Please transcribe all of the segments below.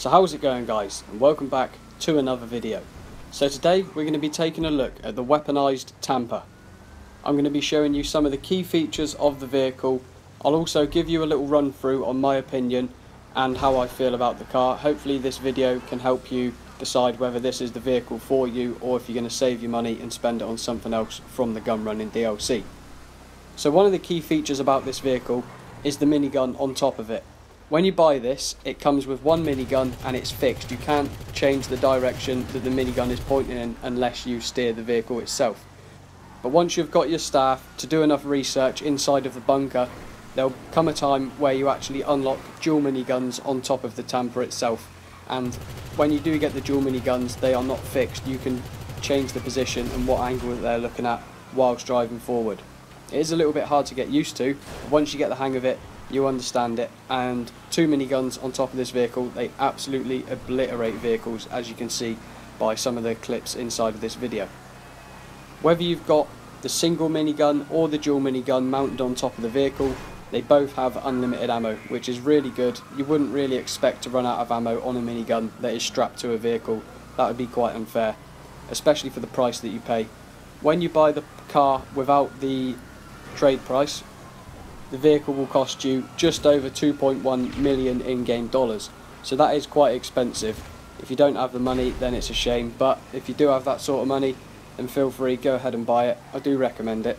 So how's it going guys and welcome back to another video. So today we're going to be taking a look at the weaponized Tampa. I'm going to be showing you some of the key features of the vehicle. I'll also give you a little run through on my opinion and how I feel about the car. Hopefully this video can help you decide whether this is the vehicle for you or if you're going to save your money and spend it on something else from the gun running DLC. So one of the key features about this vehicle is the minigun on top of it. When you buy this, it comes with one minigun and it's fixed. You can't change the direction that the minigun is pointing in unless you steer the vehicle itself. But once you've got your staff to do enough research inside of the bunker, there'll come a time where you actually unlock dual miniguns on top of the Tampa itself. And when you do get the dual miniguns, they are not fixed. You can change the position and what angle they're looking at whilst driving forward. It is a little bit hard to get used to. But once you get the hang of it, you understand it. And two miniguns on top of this vehicle, they absolutely obliterate vehicles, as you can see by some of the clips inside of this video. Whether you've got the single minigun or the dual minigun mounted on top of the vehicle, they both have unlimited ammo, which is really good. You wouldn't really expect to run out of ammo on a minigun that is strapped to a vehicle. That would be quite unfair, especially for the price that you pay. When you buy the car without the trade price, the vehicle will cost you just over 2.1 million in-game dollars. So that is quite expensive. If you don't have the money, then it's a shame. But if you do have that sort of money, then feel free, go ahead and buy it. I do recommend it.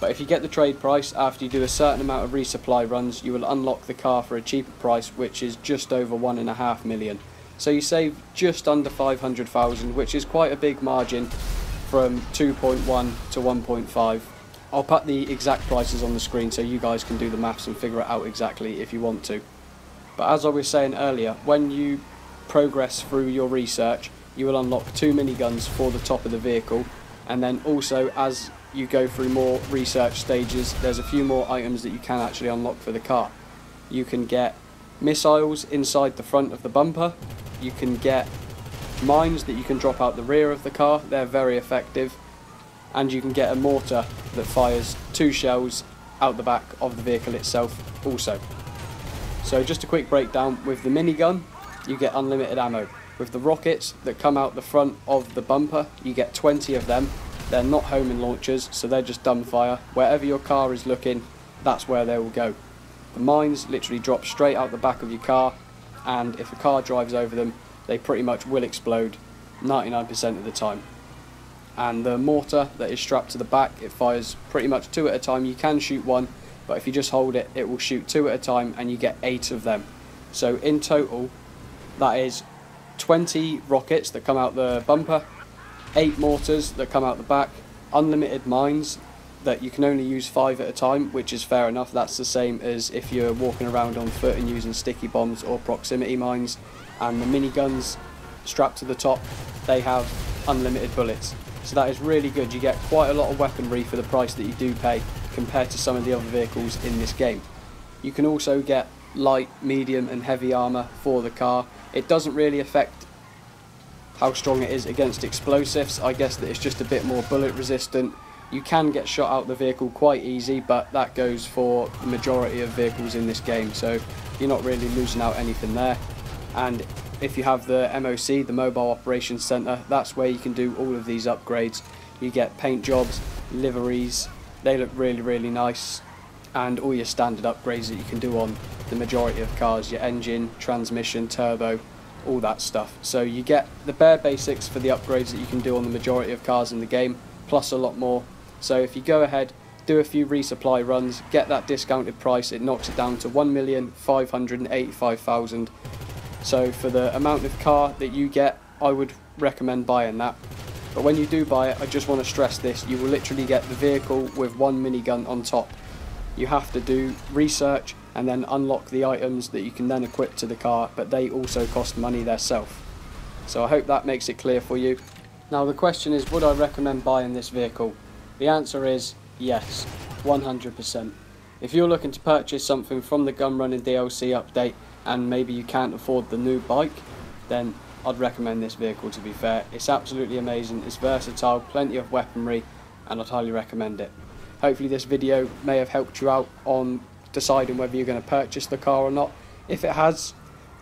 But if you get the trade price after you do a certain amount of resupply runs, you will unlock the car for a cheaper price, which is just over one and a half million. So you save just under 500,000, which is quite a big margin from 2.1 to 1.5. I'll put the exact prices on the screen so you guys can do the maths and figure it out exactly if you want to. But as I was saying earlier, when you progress through your research, you will unlock two miniguns for the top of the vehicle, and then also as you go through more research stages, there's a few more items that you can actually unlock for the car. You can get missiles inside the front of the bumper, you can get mines that you can drop out the rear of the car, they're very effective. And you can get a mortar that fires two shells out the back of the vehicle itself also. So just a quick breakdown, with the minigun you get unlimited ammo. With the rockets that come out the front of the bumper you get 20 of them. They're not homing launchers so they're just dumbfire. Wherever your car is looking that's where they will go. The mines literally drop straight out the back of your car and if a car drives over them they pretty much will explode 99% of the time and the mortar that is strapped to the back it fires pretty much two at a time. You can shoot one but if you just hold it it will shoot two at a time and you get eight of them. So in total that is 20 rockets that come out the bumper 8 mortars that come out the back unlimited mines that you can only use 5 at a time which is fair enough. That's the same as if you're walking around on foot and using sticky bombs or proximity mines. And the miniguns strapped to the top they have unlimited bullets so that is really good. You get quite a lot of weaponry for the price that you do pay compared to some of the other vehicles in this game. You can also get light, medium and heavy armour for the car. It doesn't really affect how strong it is against explosives. I guess that it's just a bit more bullet resistant. You can get shot out the vehicle quite easy, but that goes for the majority of vehicles in this game, so you're not really losing out anything there. And if you have the MOC, the Mobile Operations Centre, that's where you can do all of these upgrades. You get paint jobs, liveries, they look really, really nice, and all your standard upgrades that you can do on the majority of cars, your engine, transmission, turbo, all that stuff. So you get the bare basics for the upgrades that you can do on the majority of cars in the game, plus a lot more. So if you go ahead, do a few resupply runs, get that discounted price, it knocks it down to 1,585,000 so for the amount of car that you get, I would recommend buying that. But when you do buy it, I just want to stress this, you will literally get the vehicle with one minigun on top. You have to do research and then unlock the items that you can then equip to the car, but they also cost money themselves. So I hope that makes it clear for you. Now the question is, would I recommend buying this vehicle? The answer is yes, 100%. If you're looking to purchase something from the Gun Running DLC update, and maybe you can't afford the new bike, then I'd recommend this vehicle to be fair. It's absolutely amazing, it's versatile, plenty of weaponry, and I'd highly recommend it. Hopefully this video may have helped you out on deciding whether you're going to purchase the car or not. If it has,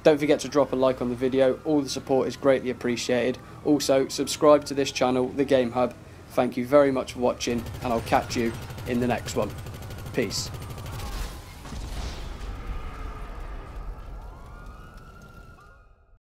Don't forget to drop a like on the video, all the support is greatly appreciated. Also, subscribe to this channel, The Game Hub. Thank you very much for watching, and I'll catch you in the next one. Peace.